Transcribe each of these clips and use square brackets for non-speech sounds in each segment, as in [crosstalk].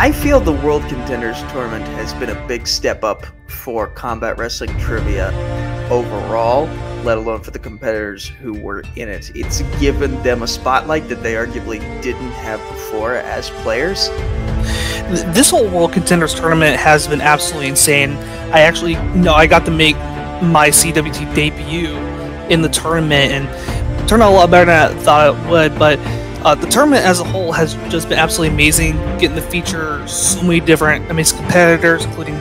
I feel the World Contenders Tournament has been a big step up for combat wrestling trivia overall, let alone for the competitors who were in it. It's given them a spotlight that they arguably didn't have before as players. This whole World Contenders Tournament has been absolutely insane. I actually know I got to make my CWT debut in the tournament and turned out a lot better than I thought it would, but uh, the tournament as a whole has just been absolutely amazing, getting to feature so many different amazing competitors, including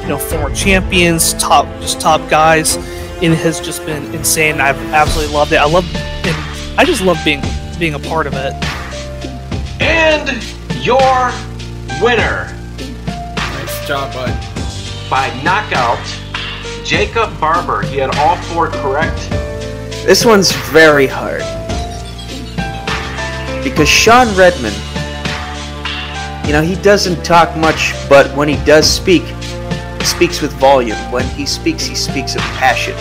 you know former champions, top just top guys. It has just been insane. I've absolutely loved it. I love and I just love being being a part of it. And your winner. Nice job, bud. By knockout, Jacob Barber. He had all four correct. This one's very hard because Sean Redmond, you know, he doesn't talk much, but when he does speak, he speaks with volume. When he speaks, he speaks of passion.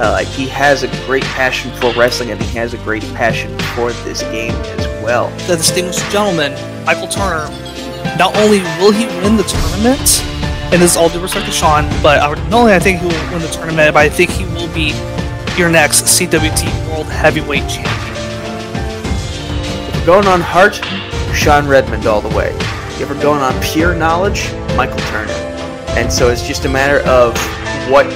Uh, like he has a great passion for wrestling, and he has a great passion for this game as well. The distinguished gentleman, Michael Turner. Not only will he win the tournament, and this is all due respect to Sean, but not only I think he will win the tournament, but I think he will be your next CWT World Heavyweight Champion going on heart, Sean Redmond all the way. You we're going on pure knowledge, Michael Turner. And so it's just a matter of what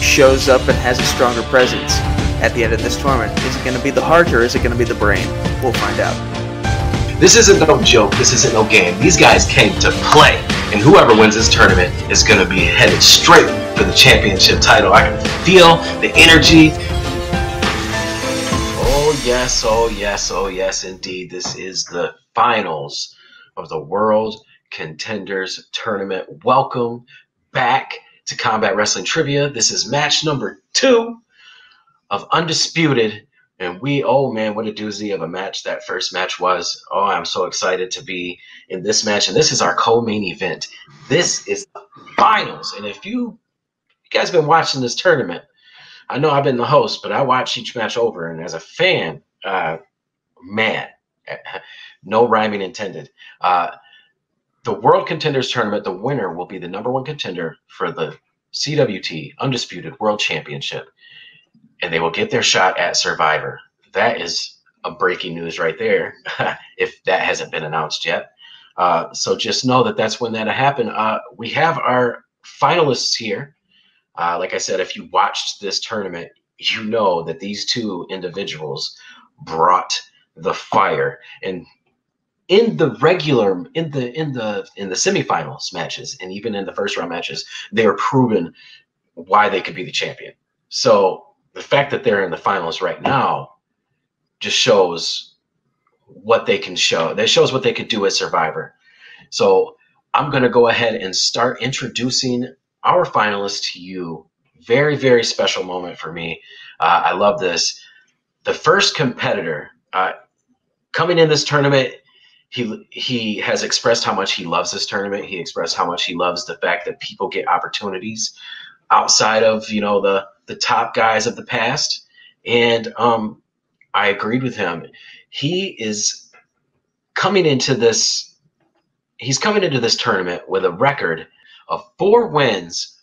shows up and has a stronger presence at the end of this tournament. Is it going to be the heart or is it going to be the brain? We'll find out. This isn't no joke. This isn't no game. These guys came to play. And whoever wins this tournament is going to be headed straight for the championship title. I can feel the energy, yes, oh yes, oh yes, indeed. This is the finals of the World Contenders Tournament. Welcome back to Combat Wrestling Trivia. This is match number two of Undisputed. And we, oh man, what a doozy of a match that first match was. Oh, I'm so excited to be in this match. And this is our co main event. This is the finals. And if you, you guys have been watching this tournament, I know I've been the host, but I watch each match over, and as a fan, uh, man, [laughs] no rhyming intended. Uh, the World Contenders Tournament, the winner will be the number one contender for the CWT Undisputed World Championship, and they will get their shot at Survivor. That is a breaking news right there, [laughs] if that hasn't been announced yet. Uh, so just know that that's when that'll happen. Uh, we have our finalists here. Uh, like I said, if you watched this tournament, you know that these two individuals brought the fire. And in the regular, in the in the in the semifinals matches, and even in the first round matches, they were proven why they could be the champion. So the fact that they're in the finals right now just shows what they can show. That shows what they could do as Survivor. So I'm going to go ahead and start introducing our finalists to you. Very, very special moment for me. Uh, I love this. The first competitor uh, coming in this tournament, he he has expressed how much he loves this tournament. He expressed how much he loves the fact that people get opportunities outside of you know the the top guys of the past, and um, I agreed with him. He is coming into this. He's coming into this tournament with a record of four wins,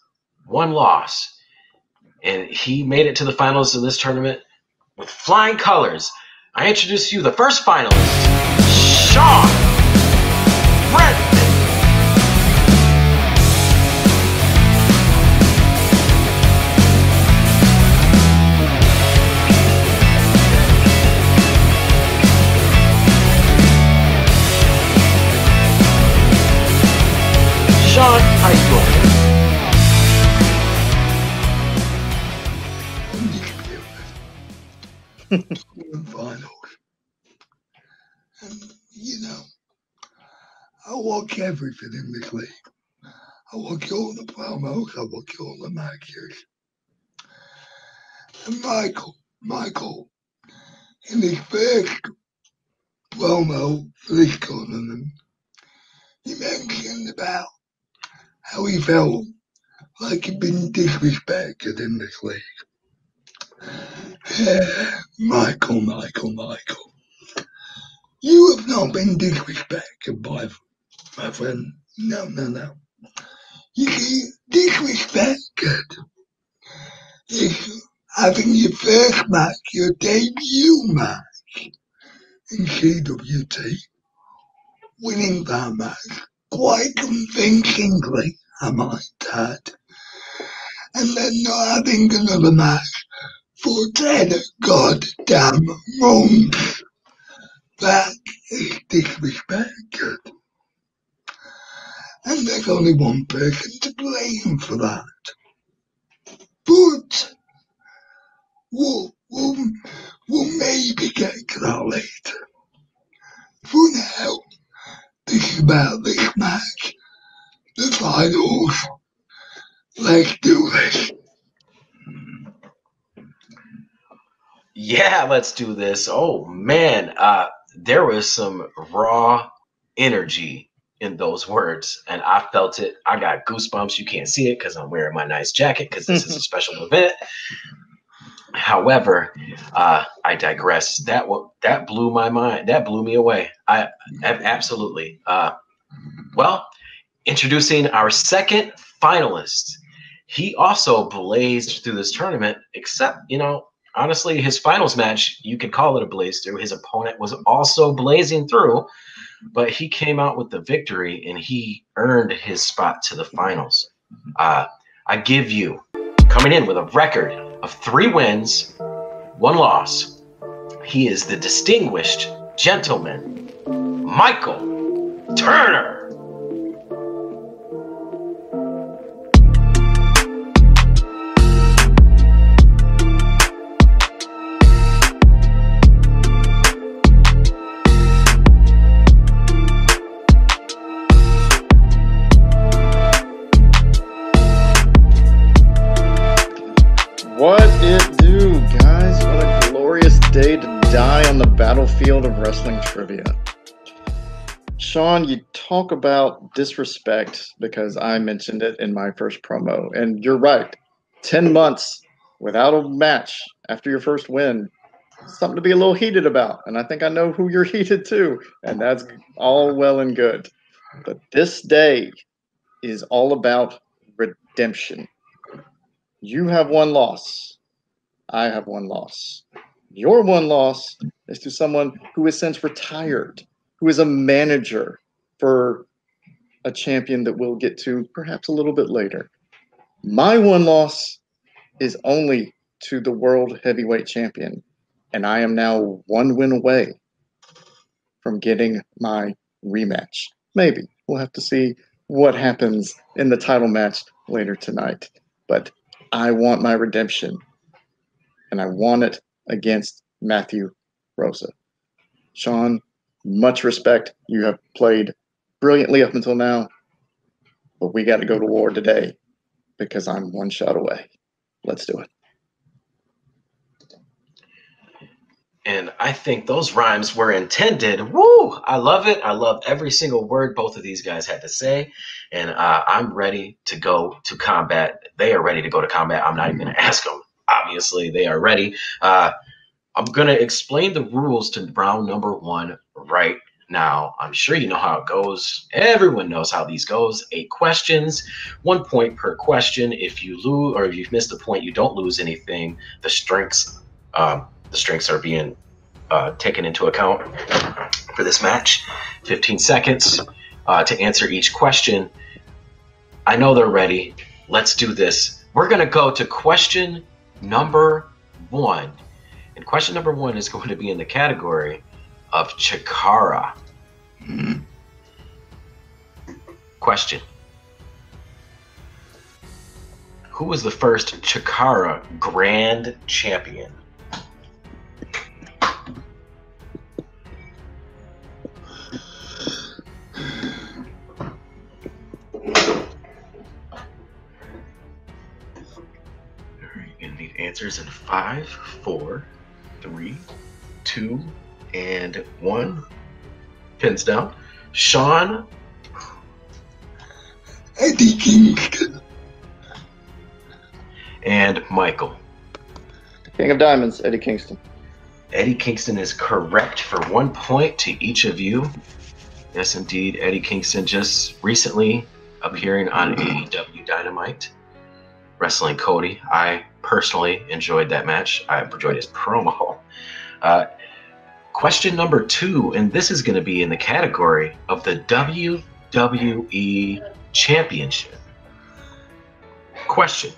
one loss. And he made it to the finals of this tournament with flying colors. I introduce you the first finalist, Sean Red. finals. And, you know, I walk everything in this league. I walk all the promos, I walk all the matches. And Michael, Michael, in his first promo for this tournament, he mentioned about how he felt like he'd been disrespected in this league. Michael, Michael, Michael. You have not been disrespected by my friend. No, no, no. You see, disrespect good. Is having your first match, your debut match in CWT, winning that match quite convincingly, I might add, and then not having another match for ten goddamn months. That is disrespected. And there's only one person to blame for that. But we'll, we'll, we'll maybe get to that later. For now, this is about this match, the finals. Let's do this. Yeah, let's do this. Oh man, uh, there was some raw energy in those words, and I felt it. I got goosebumps. You can't see it because I'm wearing my nice jacket because this is a special [laughs] event. However, uh, I digress. That that blew my mind. That blew me away. I, ab- absolutely. Uh, well, introducing our second finalist. He also blazed through this tournament, except you know honestly, his finals match, you could call it a blaze through. His opponent was also blazing through, but he came out with the victory and he earned his spot to the finals. Uh, I give you, coming in with a record of three wins, one loss, he is the distinguished gentleman, Michael Turner. Battlefield of wrestling trivia. Sean, you talk about disrespect because I mentioned it in my first promo. And you're right. 10 months without a match after your first win, something to be a little heated about. And I think I know who you're [laughs] heated to. And that's all well and good. But this day is all about redemption. You have one loss. I have one loss. Your one loss is to someone who has since retired, who is a manager for a champion that we'll get to perhaps a little bit later. My one loss is only to the world heavyweight champion, and I am now one win away from getting my rematch. Maybe we'll have to see what happens in the title match later tonight. But I want my redemption, and I want it against Matthew Rosa. Sean, much respect. You have played brilliantly up until now, but we got to go to war today because I'm one shot away. Let's do it. And I think those rhymes were intended. Woo! I love it. I love every single word both of these guys had to say. And uh, I'm ready to go to combat. They are ready to go to combat. I'm not even going to ask them. Obviously, they are ready. Uh, I'm going to explain the rules to round number one right now. I'm sure you know how it goes. Everyone knows how these goes. Eight questions, one point per question. If you lose or if you've missed a point, you don't lose anything. The strengths um, the strengths are being uh, taken into account for this match. 15 seconds uh, to answer each question. I know they're ready. Let's do this. We're going to go to question number one. And question number one is going to be in the category of Chikara. Hmm. Question Who was the first Chikara Grand Champion? Answers in five, four, three, two, and one. Pins down. Sean, Eddie Kingston. and Michael. King of Diamonds, Eddie Kingston. Eddie Kingston is correct for one point to each of you. Yes, indeed. Eddie Kingston just recently appearing on AEW Dynamite, wrestling Cody. I personally enjoyed that match. I enjoyed his promo. Uh, question number two, and this is going to be in the category of the WWE Championship. Question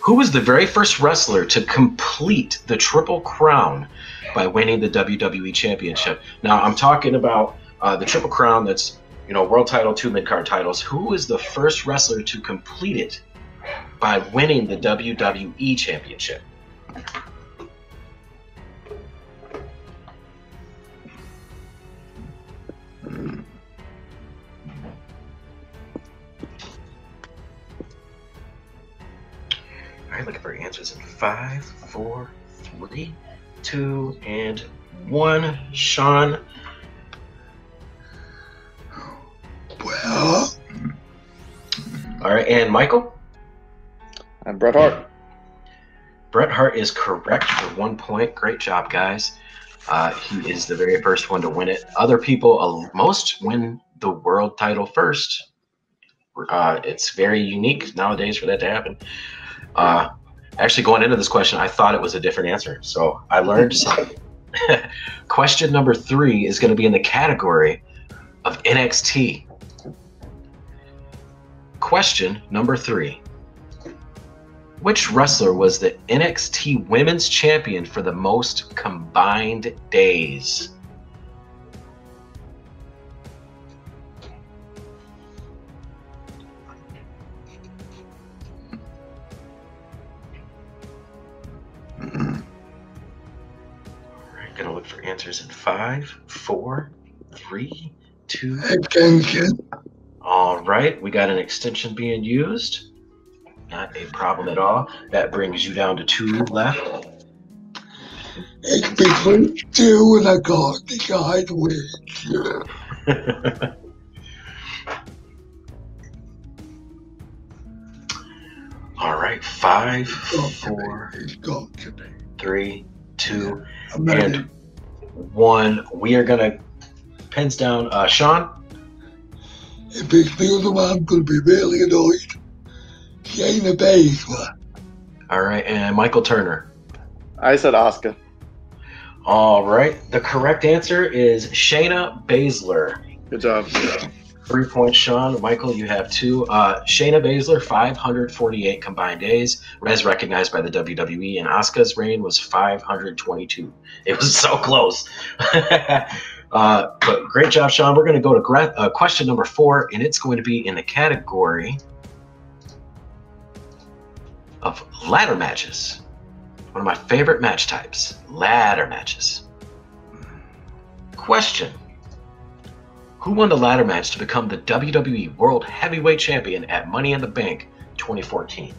Who was the very first wrestler to complete the Triple Crown by winning the WWE Championship? Now, I'm talking about uh, the Triple Crown that's, you know, world title, two mid card titles. Who was the first wrestler to complete it by winning the WWE Championship? All right, looking for answers in five, four, three, two, and one. Sean, Well, all right, and Michael. And Bret Hart. Bret Hart is correct for one point. Great job, guys. Uh, he is the very first one to win it. Other people, uh, most win the world title first. Uh, it's very unique nowadays for that to happen. Uh, actually, going into this question, I thought it was a different answer, so I learned [laughs] something. [laughs] question number three is going to be in the category of NXT. Question number three. Which wrestler was the NXT Women's Champion for the most combined days? Alright, gonna look for answers in five, four, three, two. extension. All right, we got an extension being used. Not a problem at all. That brings you down to two left. It's between two and I can't decide which. All right, five, Got four, be. It's got to be. three, two, and one. We are gonna pins down. Uh, Sean. If it's the other one, I'm to be really annoyed. Shayna Baszler. All right, and Michael Turner. I said Asuka. All right, the correct answer is Shayna Baszler. Good job. Three points, Sean. Michael, you have two. Uh, Shayna Baszler, 548 combined days, as recognized by the WWE, and Asuka's reign was 522. It was so close. [laughs] uh, but great job, Sean. We're going to go to gra- uh, question number four, and it's going to be in the category of ladder matches. One of my favorite match types ladder matches. Question. Who won the ladder match to become the WWE World Heavyweight Champion at Money in the Bank 2014?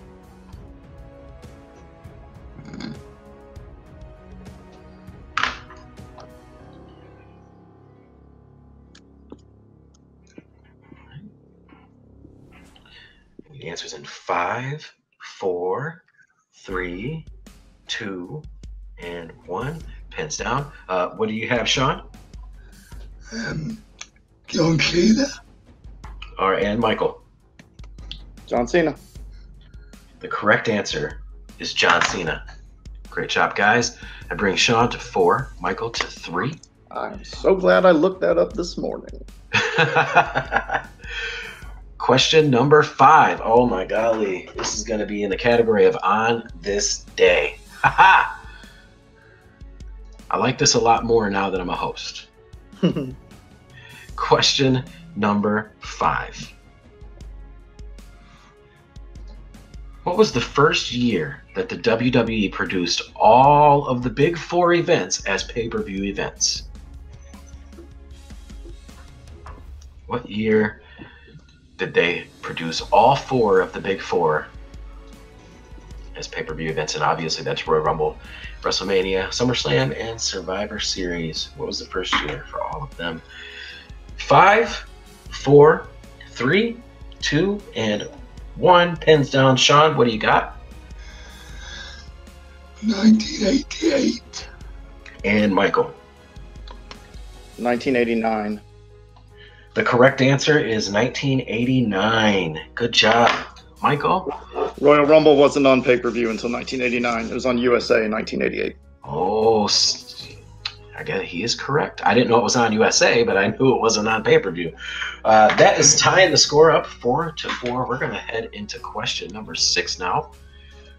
The answer's in five, four, three, two, and one. Pens down. Uh, what do you have, Sean? Um, John Cena. All right, and Michael. John Cena. The correct answer is John Cena. Great job, guys. I bring Sean to four, Michael to three. I'm so glad I looked that up this morning. [laughs] Question number five. Oh my golly. This is going to be in the category of on this day. [laughs] Haha. I like this a lot more now that I'm a host. [laughs] Question number five. What was the first year that the WWE produced all of the big four events as pay per view events? What year did they produce all four of the big four as pay per view events? And obviously, that's Royal Rumble, WrestleMania, SummerSlam, and Survivor Series. What was the first year for all of them? Five, four, three, two, and one. Pens down. Sean, what do you got? 1988. And Michael. 1989. The correct answer is 1989. Good job, Michael. Royal Rumble wasn't on pay per view until 1989. It was on USA in 1988. Oh, I guess he is correct. I didn't know it was on USA, but I knew it wasn't on pay per view. Uh, that is tying the score up four to four. We're going to head into question number six now.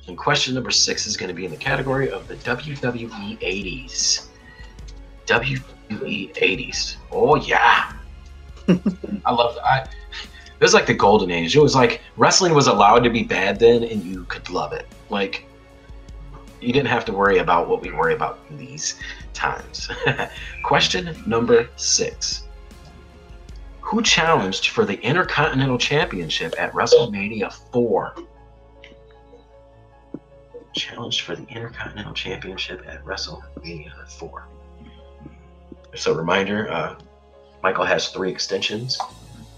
And question number six is going to be in the category of the WWE 80s. WWE 80s. Oh, yeah. [laughs] I love I It was like the golden age. It was like wrestling was allowed to be bad then, and you could love it. Like, you didn't have to worry about what we worry about these times. [laughs] Question number six Who challenged for the Intercontinental Championship at WrestleMania 4? Challenged for the Intercontinental Championship at WrestleMania 4. Just a reminder uh, Michael has three extensions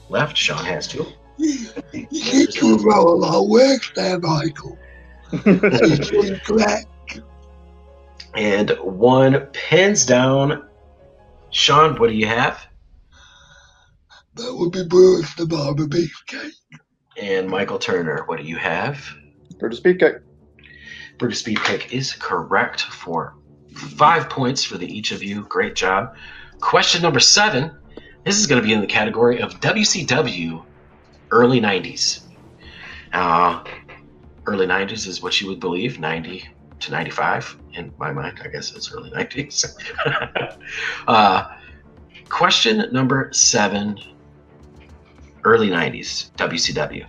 left, Sean has two. [laughs] You keep doing well a lot of work there, Michael. Correct. [laughs] And one pins down. Sean, what do you have? That would be Brutus the Barber Beefcake. And Michael Turner, what do you have? Brutus Beefcake. Brutus Beefcake is correct for five points for the each of you. Great job. Question number seven. This is going to be in the category of WCW early 90s. Uh, early 90s is what you would believe, 90 to 95. In my mind, I guess it's early 90s. [laughs] uh, question number seven early 90s, WCW.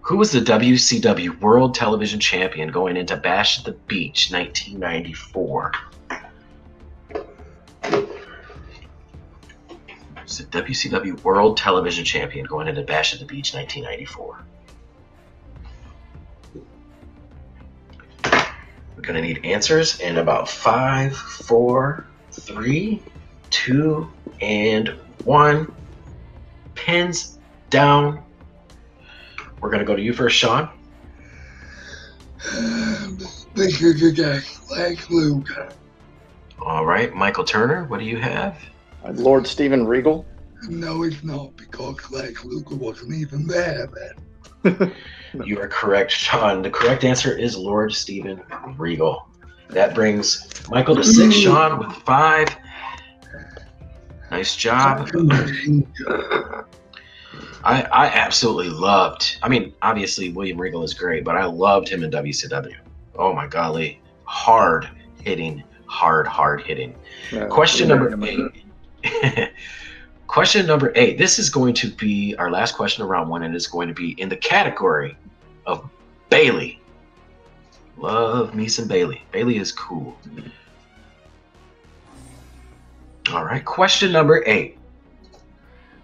Who was the WCW World Television Champion going into Bash at the Beach 1994? It's the WCW World Television Champion going into Bash at the Beach 1994. We're going to need answers in about five, four, three, two, and one. Pins down. We're going to go to you first, Sean. Is against Lex Luger. All right, Michael Turner, what do you have? Lord Steven Regal. No, it's not because Lex Luger wasn't even there then. [laughs] You are correct, Sean. The correct answer is Lord Steven Regal. That brings Michael to six, mm. Sean with five. Nice job. I, I absolutely loved. I mean, obviously William Regal is great, but I loved him in WCW. Oh my golly, hard hitting, hard hard hitting. Question number eight. [laughs] question number eight. This is going to be our last question of round one, and it's going to be in the category of Bayley. Love me some Bayley. Bayley is cool. All right. Question number eight.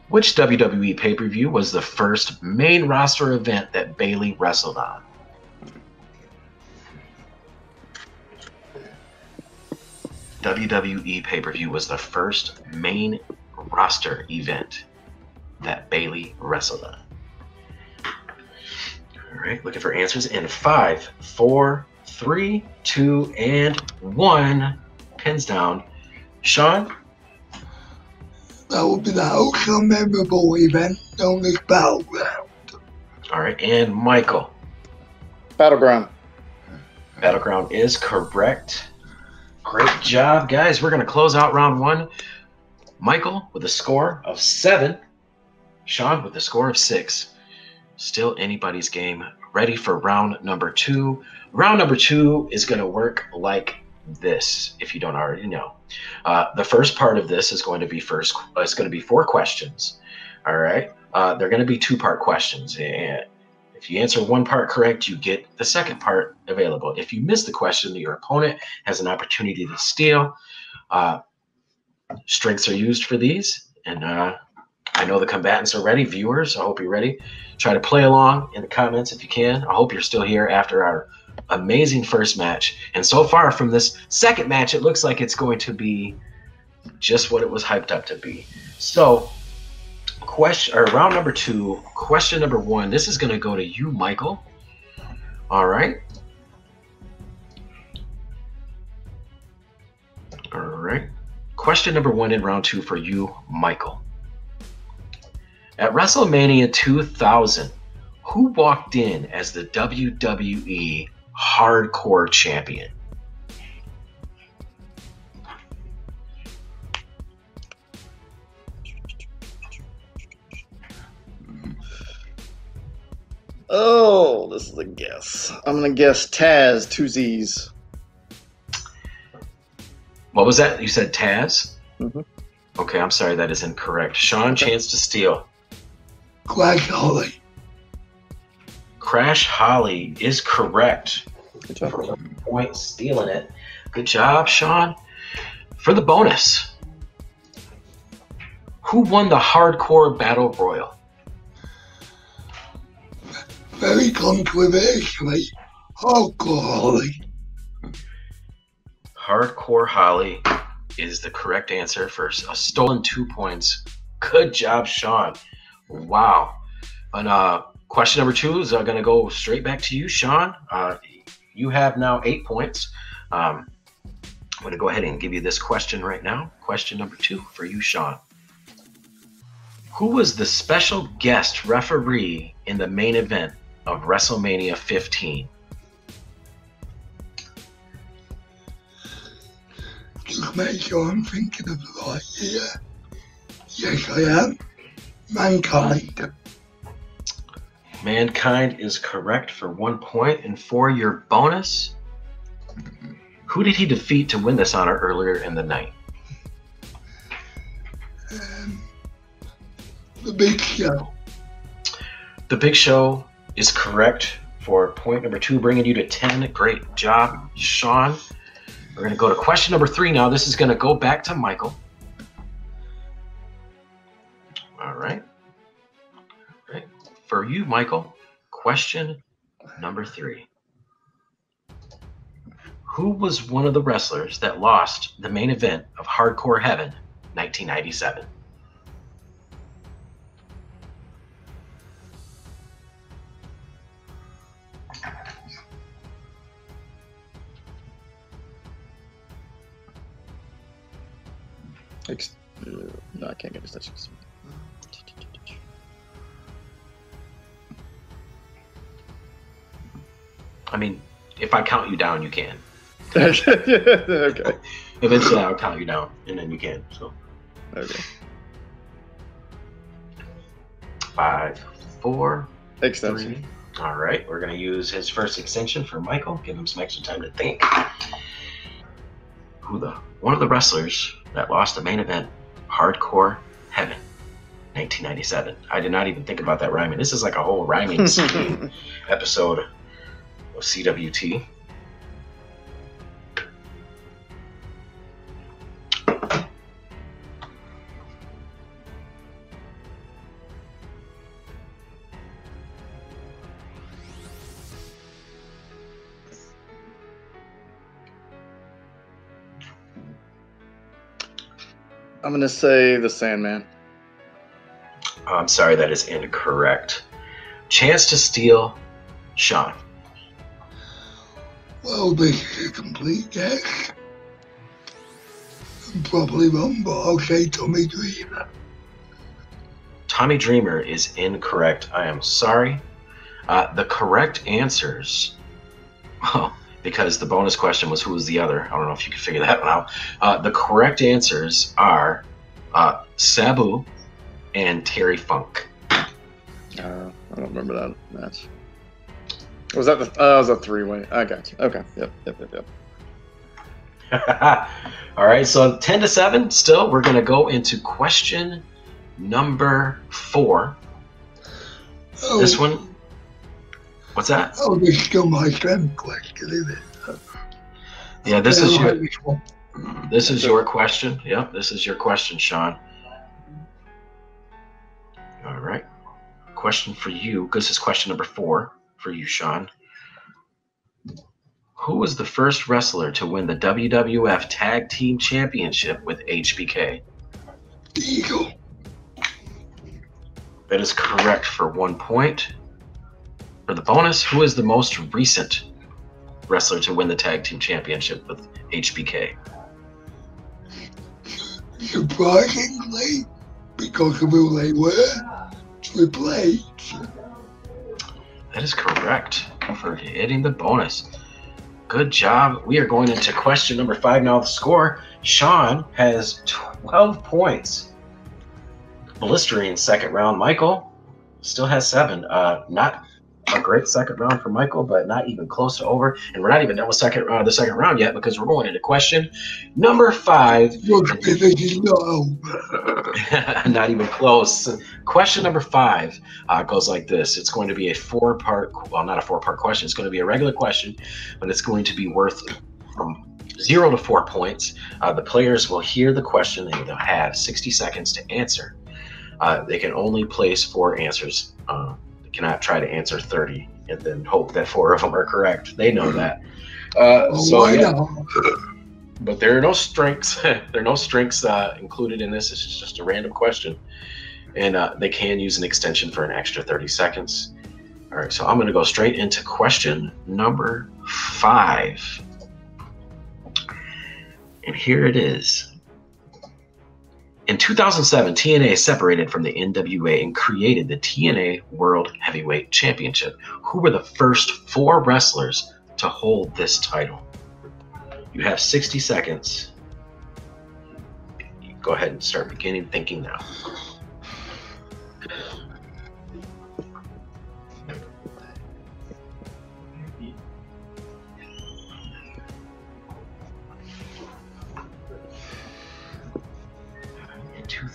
Which WWE pay per view was the first main roster event that Bayley wrestled on? WWE pay per view was the first main roster event that Bayley wrestled on. All right, looking for answers in five, four, three, two, and one. Pins down. Sean, That would be the ultra memorable event known as Battleground. all right, and Michael. Battleground. Battleground is correct. Great job, guys. We're going to close out round one. Michael with a score of seven. Sean with a score of six. Still anybody's game. Ready for round number two. Round number two is going to work like this, if you don't already know. Uh, the first part of this is going to be first. Uh, it's going to be four questions. All right. Uh, they're going to be two-part questions, and if you answer one part correct, you get the second part available. If you miss the question, your opponent has an opportunity to steal. Uh, strengths are used for these, and uh, I know the combatants are ready. Viewers, I hope you're ready. Try to play along in the comments if you can. I hope you're still here after our amazing first match. And so far from this second match, it looks like it's going to be just what it was hyped up to be. So, question or round number two, question number one. This is going to go to you, Michael. All right. All right. Question number one in round two for you, Michael. At WrestleMania 2000, who walked in as the WWE Hardcore Champion? Oh, this is a guess. I'm gonna guess Taz, two Z's. What was that? You said Taz? Mhm. Okay, I'm sorry, that is incorrect. Sean, chance to steal. Crash Holly. Crash Holly is correct. Good job. Point stealing it. Good job, Sean. For the bonus, who won the Hardcore Battle Royal? Very controversially. Hardcore Holly. Hardcore Holly is the correct answer for a stolen two points. Good job, Sean. Wow. And uh, question number two is uh, going to go straight back to you, Sean. Uh, you have now eight points. Um, I'm going to go ahead and give you this question right now. Question number two for you, Sean. Who was the special guest referee in the main event of WrestleMania 15? Just make sure I'm thinking of the right year. Yes, I am. Mankind. Mankind is correct for one point, and for your bonus, who did he defeat to win this honor earlier in the night? Um, the Big Show. The Big Show is correct for point number two, bringing you to 10. Great job, Sean. We're going to go to question number three now. This is going to go back to Michael. All right. All right. For you, Michael, question number three. Who was one of the wrestlers that lost the main event of Hardcore Heaven 1997? Ex- uh, no, I can't get extensions. I mean, if I count you down, you can. [laughs] okay. [laughs] Eventually, I'll count you down, and then you can. So Okay. five, four, Extension. three. All right, we're gonna use his first extension for Michael. Give him some extra time to think. Who the one of the wrestlers that lost the main event, Hardcore Heaven, 1997. I did not even think about that rhyming. This is like a whole rhyming [laughs] scheme episode of CWT. I'm gonna say the Sandman. Oh, I'm sorry, that is incorrect. Chance to steal, Sean. Well, this is a complete guess. I'm probably wrong, but I'll say Tommy Dreamer. Tommy Dreamer is incorrect. I am sorry. Uh, the correct answers, [laughs] well, because the bonus question was who was the other. I don't know if you can figure that one out. Uh, the correct answers are uh, Sabu and Terry Funk. Uh, I don't remember that match. Was that the? Uh, that was a three-way. I got you. Okay. Yep. Yep. Yep. Yep. [laughs] All right, so 10 to 7, still, we're going to go into question number four. Oh, This one, what's that? Oh, this is still my strength question, isn't it? Yeah, this is your this is your question. Yep, this is your question, Sean. All right. Question for you. This is question number four for you, Sean. Who was the first wrestler to win the WWF Tag Team Championship with HBK? Eagle. That is correct for one point. For the bonus, who is the most recent wrestler to win the Tag Team Championship with HBK? Surprisingly, because of who they were, with blades. That is correct for hitting the bonus. Good job. We are going into question number five now. The score Sean has 12 points. Blistering second round. Michael still has seven. Uh, not a great second round for Michael, but not even close to over. And we're not even done with second round, the second round yet because we're going into question number five. Look, it is low. [laughs] not even close. Question number five uh, goes like this. It's going to be a four part, well, not a four part question. It's going to be a regular question, but it's going to be worth from zero to four points. Uh, the players will hear the question and they'll have 60 seconds to answer. Uh, they can only place four answers. Uh, cannot try to answer 30 and then hope that four of them are correct. They know that. Uh, Oh, so, yeah [laughs] but there are no strengths. [laughs] there are no strengths uh, included in this. It's just a random question, and uh, they can use an extension for an extra thirty seconds. All right, so I'm going to go straight into question number five, and here it is. In 2007, TNA separated from the NWA and created the TNA World Heavyweight Championship. Who were the first four wrestlers to hold this title? You have 60 seconds. Go ahead and start beginning thinking now.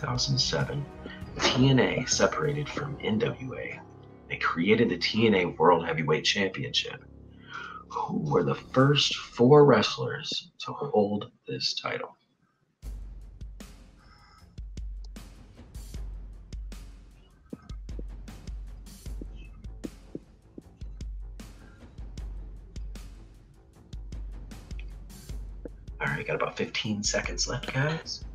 2007, TNA separated from NWA. They created the TNA World Heavyweight Championship who were the first four wrestlers to hold this title? All right, got about 15 seconds left, guys.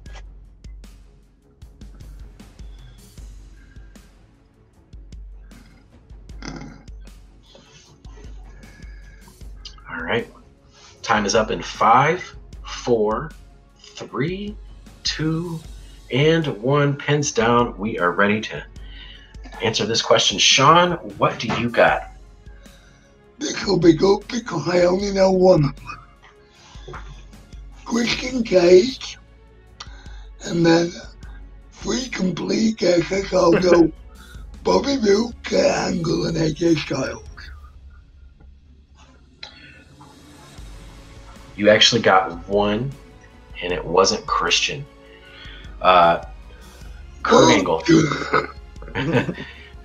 All right. Time is up in five, four, three, two, and one. Pens down. We are ready to answer this question. Sean, what do you got? This will be good because I only know one of them. Christian Cage, and then three complete guesses. I'll go [laughs] Bobby Roode, Kurt uh, Angle, and AJ Styles. You actually got one, and it wasn't Christian. Uh, Kurt Angle. [laughs]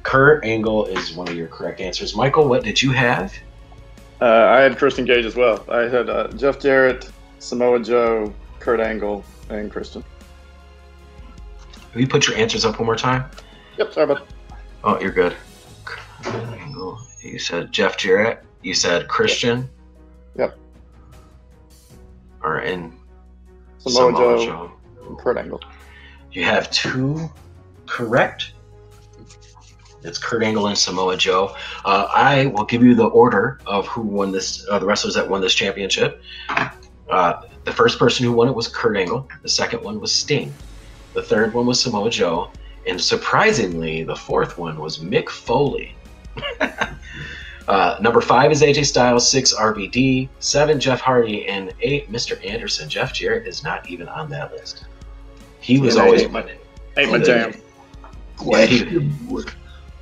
Kurt Angle is one of your correct answers. Michael, what did you have? Uh, I had Christian Cage as well. I had uh, Jeff Jarrett, Samoa Joe, Kurt Angle, and Christian. Have you put your answers up one more time? Yep, sorry about Oh, you're good. Kurt Angle. You said Jeff Jarrett. You said Christian. Yep. Right, in Samoa, Samoa Joe, Joe. and Kurt Angle. You have two correct. It's Kurt Angle and Samoa Joe. Uh, I will give you the order of who won this, uh, the wrestlers that won this championship. Uh, the first person who won it was Kurt Angle. The second one was Sting. The third one was Samoa Joe. And surprisingly, the fourth one was Mick Foley. [laughs] uh, number five is AJ Styles, six RVD, seven Jeff Hardy, and eight Mr. Anderson. Jeff Jarrett is not even on that list. He was Yeah, always ain't my- winning. Ain't my jam. Question was,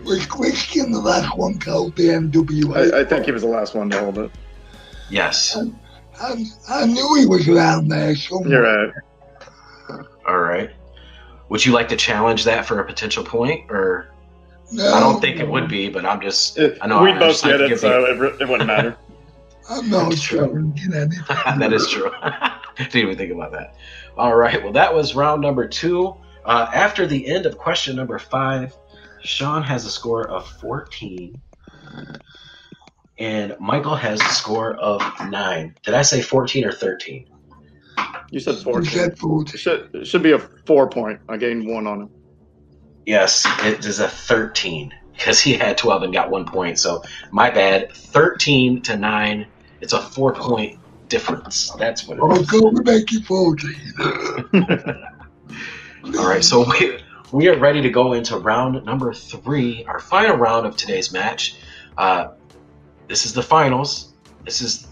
was Christian the last one called the NWA? I, I think he was the last one to hold it. Yes. I, I knew he was around there somewhere. You're right. All right. Would you like to challenge that for a potential point, or No, I don't think it would be, but I'm just It, I know we I both get it, so it, it wouldn't matter. [laughs] I'm not That's true. challenging anything. [laughs] that is true. [laughs] Didn't even think about that. All right. Well, that was round number two. Uh, after the end of question number five, Sean has a score of 14, and Michael has a score of nine. Did I say 14 or 13? You said You 14. said It 14. should, it should be a four point. I gained one on him. Yes, it is a 13 because he had 12 and got one point. So my bad. 13 to 9. It's a four point difference. That's what it I'll is. go to make it 14. [laughs] All right. So we, we are ready to go into round number three, our final round of today's match. Uh, this is the finals. This is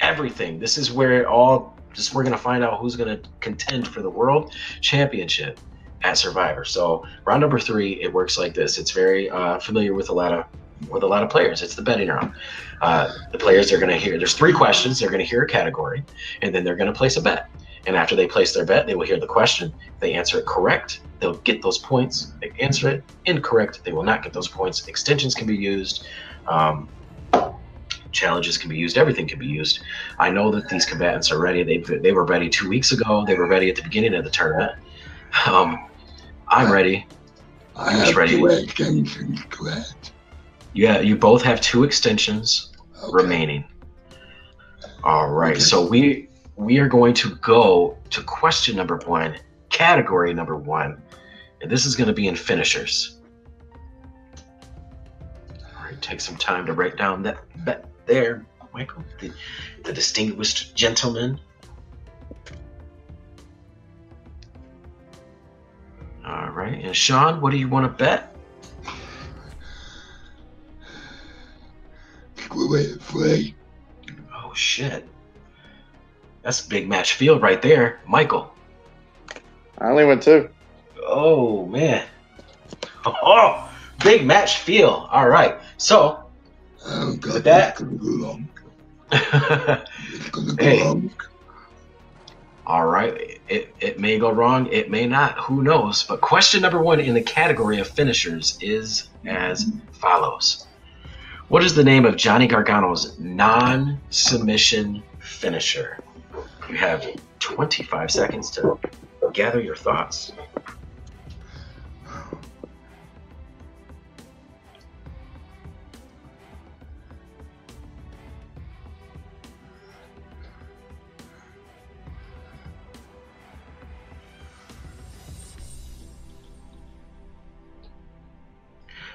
everything. This is where all just we're gonna find out who's gonna contend for the world championship at Survivor. So round number three, it works like this. It's very uh, familiar with a lot of with a lot of players. It's the betting round. Uh, the players are gonna hear. There's three questions. They're gonna hear a category, and then they're gonna place a bet. And after they place their bet, they will hear the question. If they answer it correct, they'll get those points. If they answer it incorrect, they will not get those points. Extensions can be used. Um, challenges can be used. Everything can be used. I know that these combatants are ready. They they were ready two weeks ago. They were ready at the beginning of the tournament. Um, I'm ready. I I'm have ready. two extensions, correct? Yeah, you both have two extensions Okay. remaining. All right, Okay. so we we are going to go to question number one, category number one, and this is going to be in finishers. All right, take some time to write down that bet there, Michael, the, the distinguished gentleman. Right, and Sean, what do you want to bet? Screw it, free. Oh shit. That's a big match field right there. Michael. I only went two. Oh man. Oh big match feel. Alright. So Oh god, With that- it's gonna go long. [laughs] It's gonna go Hey. long. It it may go wrong, it may not. Who knows? But question number one in the category of finishers is as follows. What is the name of Johnny Gargano's non-submission finisher? You have 25 seconds to gather your thoughts.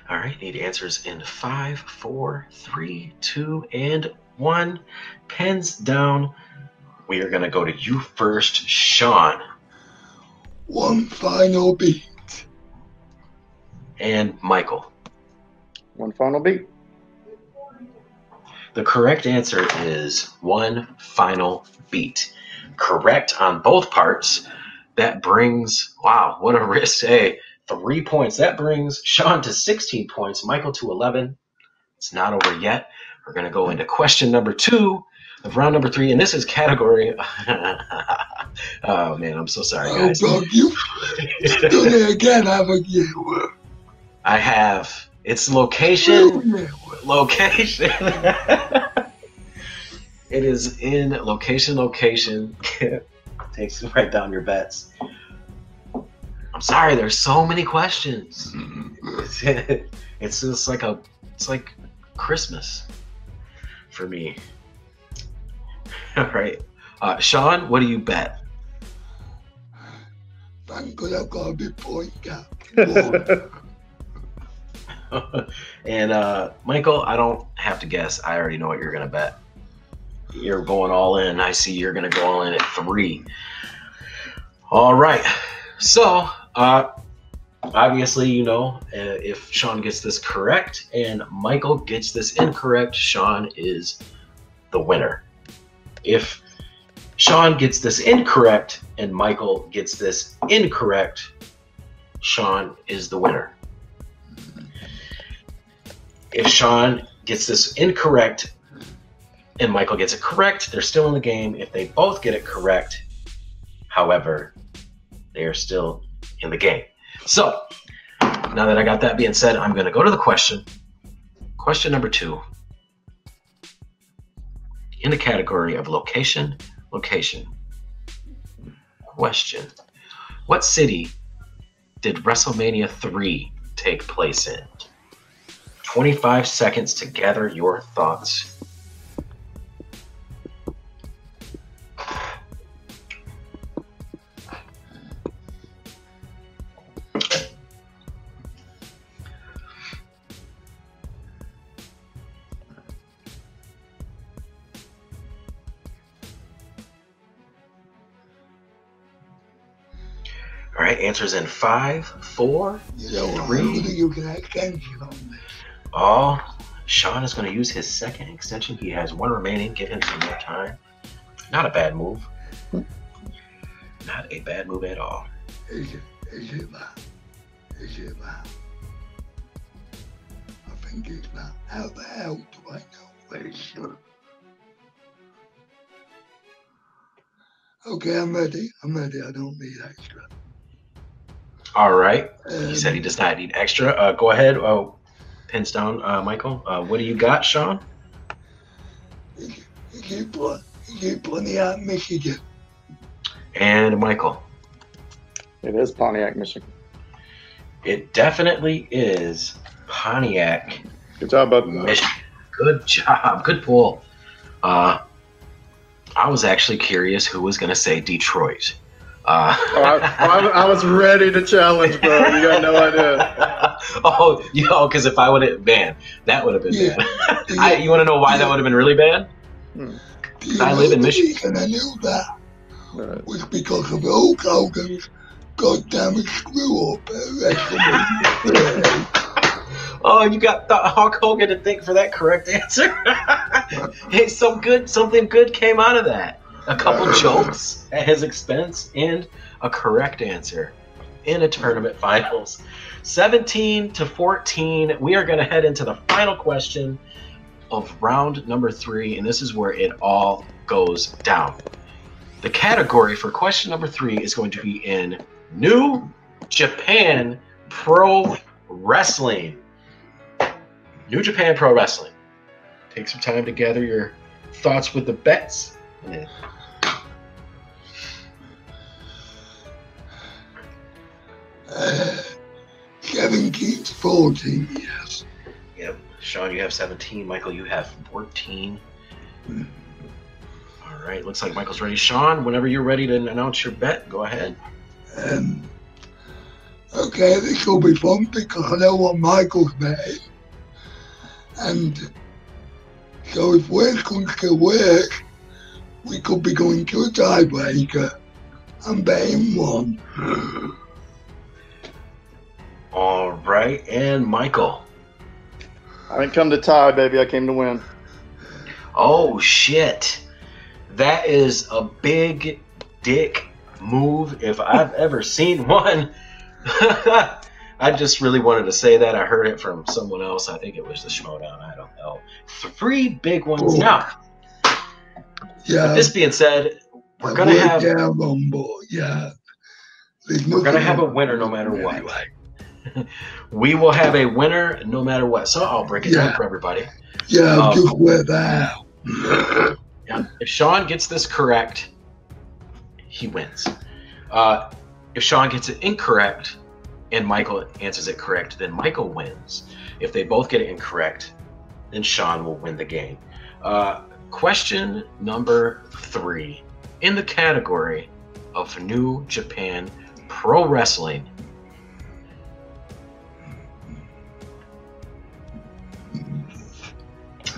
All right, need answers in five, four, three, two, and one. Pens down. We are going to go to you first, Sean. One final beat. and Michael. One final beat. The correct answer is one final beat. Correct on both parts. That brings, wow, what a risk. Hey, three points. That brings Sean to 16 points, Michael to 11. It's not over yet. We're going to go into question number two of round number three, and this is category. [laughs] oh, man, I'm so sorry, Oh guys. god, you've done it again, haven't you? I have. It's location. Location. [laughs] it is in location, location. [laughs] Takes right down your bets. I'm sorry, there's so many questions. [laughs] It's, it's just like a, it's like Christmas for me. All [laughs] right, uh, Sean, what do you bet? I've got a big point gap. [laughs] And uh, Michael, I don't have to guess. I already know what you're gonna bet. You're going all in. I see you're gonna go all in at three. All right. So, uh, obviously, you know, uh, if Sean gets this correct and Michael gets this incorrect, Sean is the winner. If Sean gets this incorrect and Michael gets this incorrect, Sean is the winner. If Sean gets this incorrect and Michael gets it correct, they're still in the game. If they both get it correct, however, they are still in the game. So, now that I got that being said, I'm going to go to the question. Question number two in the category of location, location. Question What city did WrestleMania 3 take place in? 25 seconds to gather your thoughts. Answers in five, four. You I'm Three. gonna use an extension on this. Oh, Sean is going to use his second extension. He has one remaining. Give him some more time. Not a bad move. Not a bad move at all. Is it, is it that? Is it that? I think it's that. How the hell do I know this? Okay, I'm ready. I'm ready. I don't need extra. All right. Um, He said he does not need extra. Uh, go ahead. Oh, pins down, uh, Michael. Uh, what do you got, Sean? He, he keep pl- he keep plenty out Michigan. And Michael. It is Pontiac, Michigan. It definitely is Pontiac, Good job, bud. Michigan. Good job. Good pull. Uh, I was actually curious who was going to say Detroit. Uh, Oh, I, I, I was ready to challenge, bro. You got no idea. [laughs] oh, yo, because if I would have, man, that would have been Yeah. bad. [laughs] Do I, you, you want to know why that would have been really bad? do you I live in Michigan. reason I knew that Alright. was because of Hulk Hogan's goddamn screw up at [laughs] Oh, you got th- Hulk Hogan to think for that correct answer. hey, some good, something good came out of that. A couple [laughs] jokes at his expense and a correct answer in a tournament finals. 17 to 14. We are going to head into the final question of round number three, and this is where it all goes down. The category for question number three is going to be in New Japan Pro Wrestling. New Japan Pro Wrestling. Take some time to gather your thoughts with the bets. And then 17 to 14 years. Yep. Sean, you have 17. Michael, you have 14. All right. Looks like Michael's ready. Sean, whenever you're ready to announce your bet, go ahead. Um, okay, this will be fun because I know what Michael's betting. And so if worse comes to worse, we could be going to a tiebreaker. I'm betting one. All right. And Michael. I didn't come to tie, baby. I came to win. Oh, shit. That is a big dick move if I've ever seen one. [laughs] I just really wanted to say that. I heard it from someone else. I think it was the Showdown. I don't know. Three big ones. Oh. Now, Yeah, this being said, we're I gonna have down on board. Yeah, There's we're gonna have a winner no matter it what. anyway. [laughs] We will have a winner no matter what. So I'll break it down for everybody. Yeah, Um, that. Yeah. If Sean gets this correct, he wins. Uh, if Sean gets it incorrect and Michael answers it correct, then Michael wins. If they both get it incorrect, then Sean will win the game. Uh, question number three in the category of New Japan Pro Wrestling.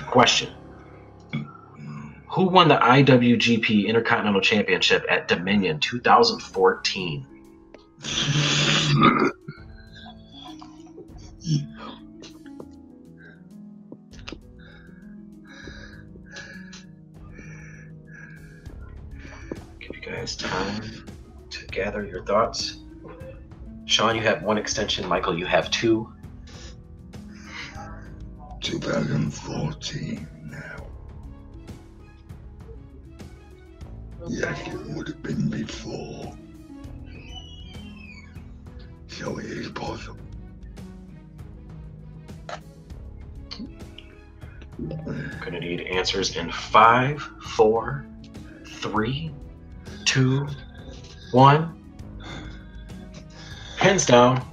Question Who won the IWGP Intercontinental Championship at Dominion 2014? Give you guys time to gather your thoughts. Sean, you have one extension. Michael, you have two. 2014 now. Yes, it would have been before. So it is possible. Gonna need answers in five, four, three, two, one. Hands down.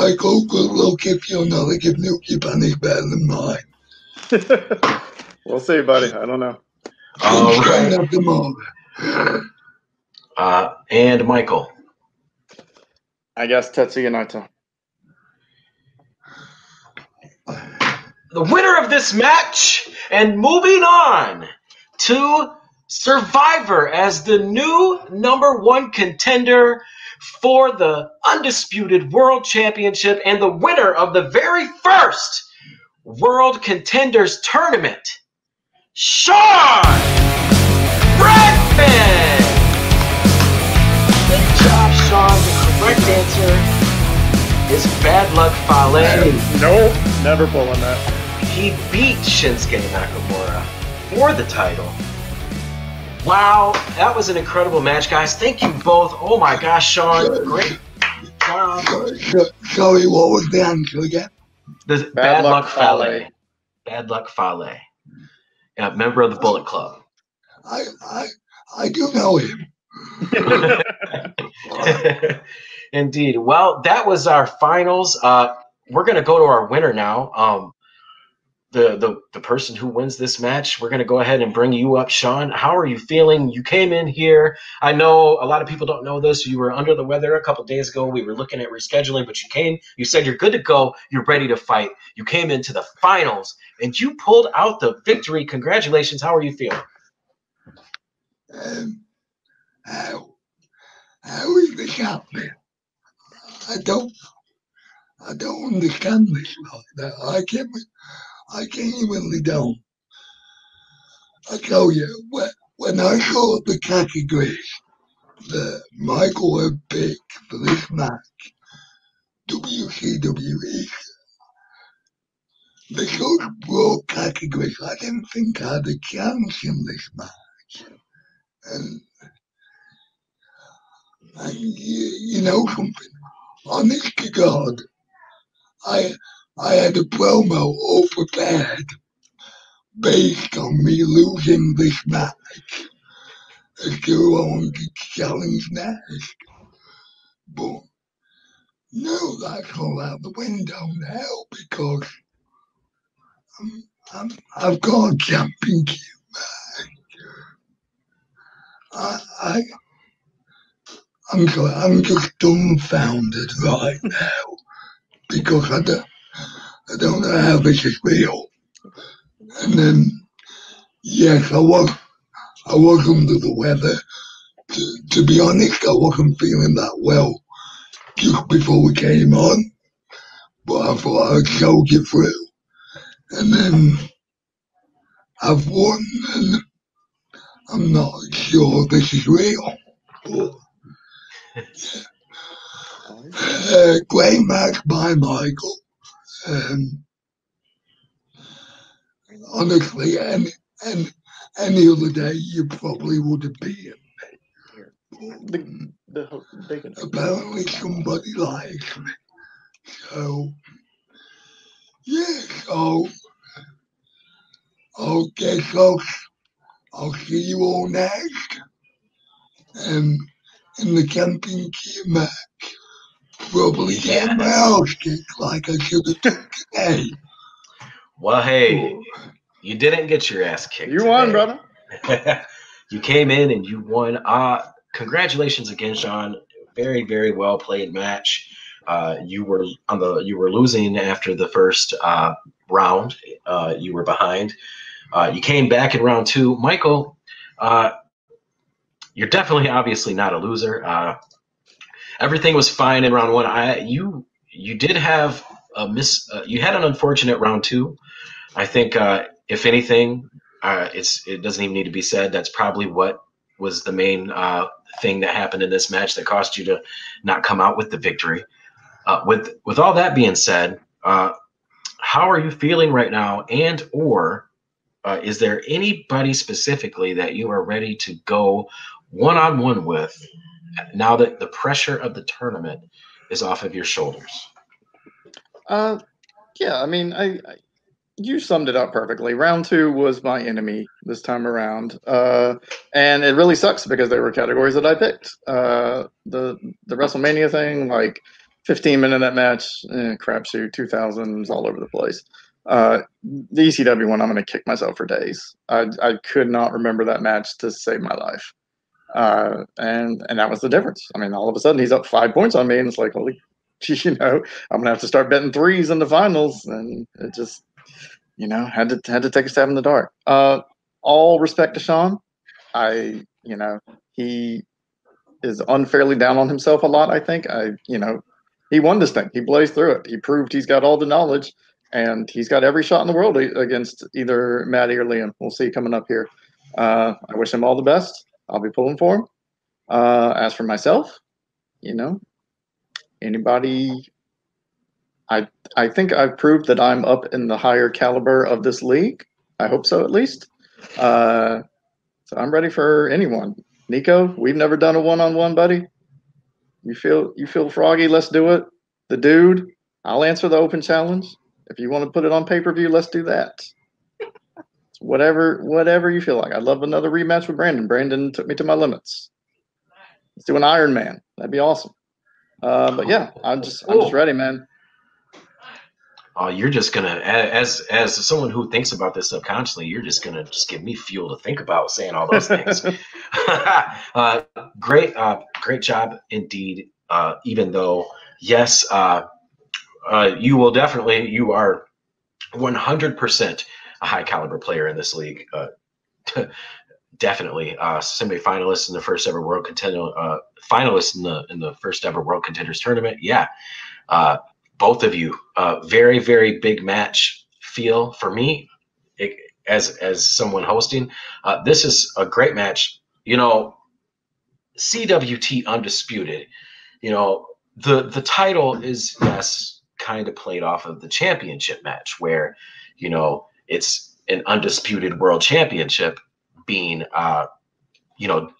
Michael, good luck if you're not if New Japan is better than mine. we'll see, buddy. I don't know. All Come right. up tomorrow. Uh, and Michael. I guess Tetsuya Naito. the winner of this match and moving on to Survivor as the new number one contender for the undisputed world championship and the winner of the very first World Contenders tournament, Sean Redmond. Good job, Sean. The correct answer is Bad Luck Fale. Nope, never pulling that. He beat Shinsuke Nakamura for the title. Wow, that was an incredible match, guys. Thank you both. Oh my gosh, Sean, great job. Sorry, so- what was the answer again? The Bad, Luck Luck Fale. Fale. Bad Luck Fale. Yeah, member of the Bullet Club. I, I, I do know him. [laughs] Indeed. Well, that was our finals. Uh, we're going to go to our winner now. Um, the, the the person who wins this match, we're going to go ahead and bring you up, Sean. How are you feeling? You came in here. I know a lot of people don't know this. You were under the weather a couple days ago. We were looking at rescheduling, but you came. You said you're good to go. You're ready to fight. You came into the finals and you pulled out the victory. Congratulations. How are you feeling? Um, how is this happening? I don't, I don't understand this. I can't, I genuinely don't. I tell you, when, when I saw the categories that Michael had picked for this match, WCW, the sort of broad categories, I didn't think I had a chance in this match. And, and you, you know something, honest to God, I I had a promo all prepared based on me losing this match as to on to challenge Nash. But no, that's all out the window now because I'm, I'm, I've got a match. I, I, I'm sorry, I'm just dumbfounded right now because I don't, I don't know how this is real. And then, yes, I was, I was under the weather. To, to be honest, I wasn't feeling that well just before we came on, but I thought I'd soldier through. And then I've won, and I'm not sure this is real. But, [laughs] uh, great match by Michael. Um, honestly, and and any other day you probably would have beaten The, the, they can- apparently somebody likes me. So, yeah, so, okay, folks, I'll see you all next. Um, in the championship match. Probably get my ass kicked like I should have done today. Well, hey, you didn't get your ass kicked. You won, brother. [laughs] you came in and you won. Uh, congratulations again, Sean. Very, very well played match. Uh, you were on the you were losing after the first uh, round. Uh, you were behind. Uh, you came back in round two, Michael. Uh, you're definitely, obviously, not a loser. Everything was fine in round one. I you you did have a miss. Uh, you had an unfortunate round two. I think, uh, if anything, uh, it's it doesn't even need to be said. That's probably what was the main uh, thing that happened in this match that cost you to not come out with the victory. Uh, with with all that being said, uh, how are you feeling right now? And or is there anybody specifically that you are ready to go one on one with now that the pressure of the tournament is off of your shoulders? Uh, yeah, I mean, I, I you summed it up perfectly. Round two was my enemy this time around, uh, and it really sucks because there were categories that I picked. Uh, the the WrestleMania thing, like 15 minute that match, eh, crapshoot, 2000s all over the place. Uh, the ECW one, I'm going to kick myself for days. I I could not remember that match to save my life. Uh, and and that was the difference. I mean, all of a sudden he's up five points on me, and it's like, holy, [laughs] you know, I'm gonna have to start betting threes in the finals, and it just, you know, had to had to take a stab in the dark. Uh, all respect to Sean. I, you know, he is unfairly down on himself a lot. I think I, you know, he won this thing. He blazed through it. He proved he's got all the knowledge, and he's got every shot in the world against either Maddie or Liam. We'll see coming up here. Uh, I wish him all the best. I'll be pulling for him. Uh, as for myself, you know, anybody, I I think I've proved that I'm up in the higher caliber of this league. I hope so, at least. Uh, so I'm ready for anyone. Nico, we've never done a one-on-one, buddy. You feel you feel froggy? Let's do it. The dude, I'll answer the open challenge. If you want to put it on pay-per-view, let's do that. Whatever, whatever you feel like. I'd love another rematch with Brandon. Brandon took me to my limits. Let's do an Iron Man. That'd be awesome. Uh, but yeah, I'm just I'm just ready, man. Oh, you're just gonna as as someone who thinks about this subconsciously, you're just gonna just give me fuel to think about saying all those things. [laughs] [laughs] uh, great, uh, great job indeed. Uh, even though, yes, uh, uh, you will definitely you are 100% a high caliber player in this league. Uh, [laughs] definitely uh, semi-finalist in the first ever world contender, uh, finalist in the in the first ever world contenders tournament. Yeah, uh, both of you, uh, very very big match feel for me it, as as someone hosting. Uh, this is a great match. You know, CWT undisputed. You know, the the title is yes kind of played off of the championship match where you know it's an undisputed world championship being uh, you know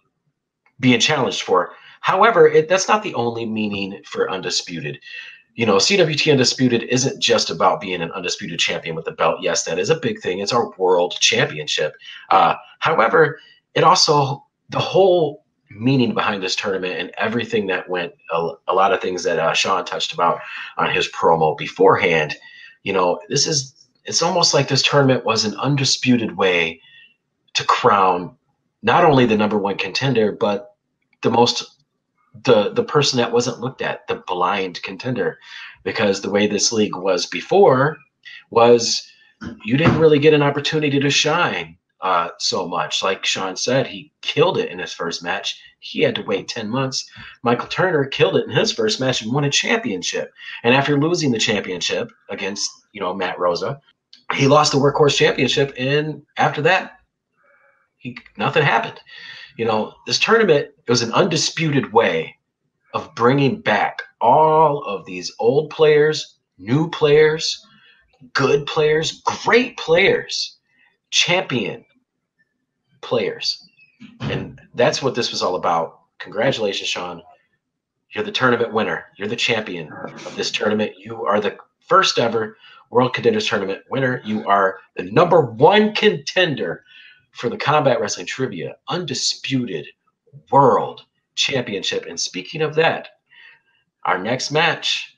being challenged for. However, it, that's not the only meaning for undisputed. You know, CWT Undisputed isn't just about being an undisputed champion with the belt. Yes, that is a big thing. It's our world championship. Uh, however, it also the whole meaning behind this tournament and everything that went a, a lot of things that uh, Sean touched about on his promo beforehand. You know, this is it's almost like this tournament was an undisputed way to crown not only the number one contender, but the most the the person that wasn't looked at, the blind contender, because the way this league was before was you didn't really get an opportunity to shine uh, so much. Like Sean said, he killed it in his first match. He had to wait 10 months. Michael Turner killed it in his first match and won a championship. And after losing the championship against, you know, Matt Rosa, he lost the workhorse championship. And after that, he nothing happened. You know, this tournament it was an undisputed way of bringing back all of these old players, new players, good players, great players, champion players. And that's what this was all about. Congratulations, Sean. You're the tournament winner. You're the champion of this tournament. You are the first ever World Contenders Tournament winner. You are the number one contender for the Combat Wrestling Trivia Undisputed World Championship. And speaking of that, our next match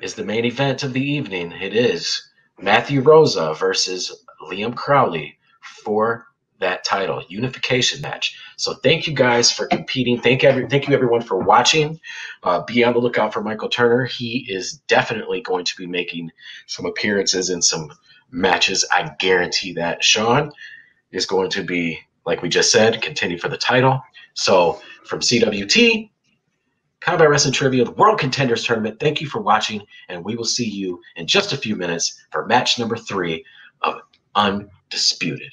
is the main event of the evening. It is Matthew Rosa versus Liam Crowley for that title unification match. So thank you guys for competing. Thank every thank you everyone for watching. Uh, be on the lookout for Michael Turner. He is definitely going to be making some appearances in some matches. I guarantee that. Sean, is going to be, like we just said, continue for the title. So from CWT, Combat Wrestling Trivia, the World Contenders Tournament, thank you for watching, and we will see you in just a few minutes for match number three of Undisputed.